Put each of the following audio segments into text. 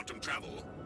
quantum travel.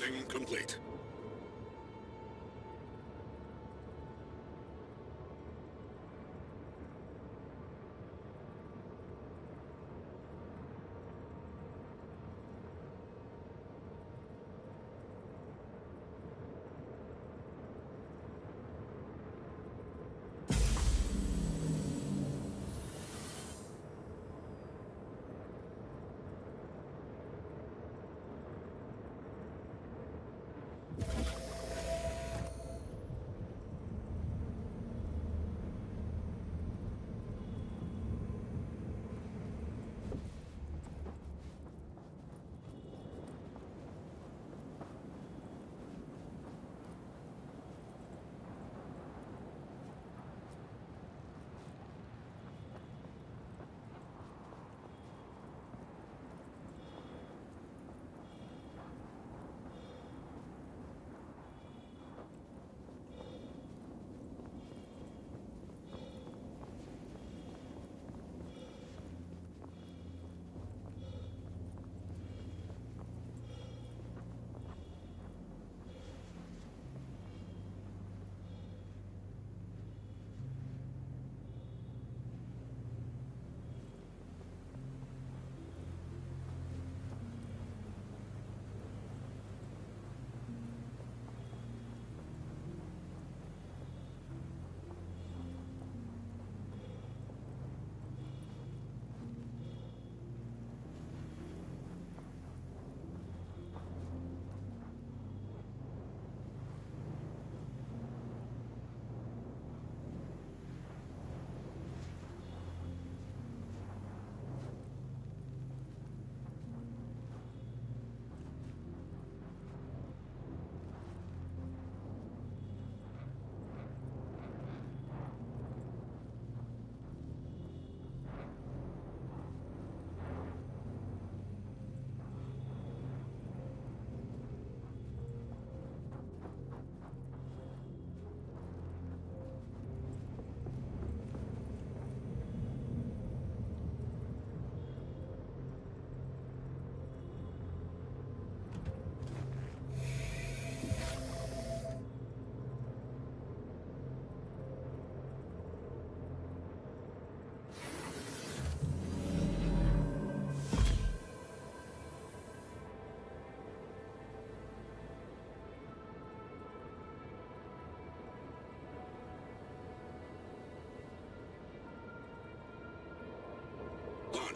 Landing complete.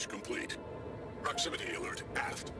Complete. Proximity alert aft.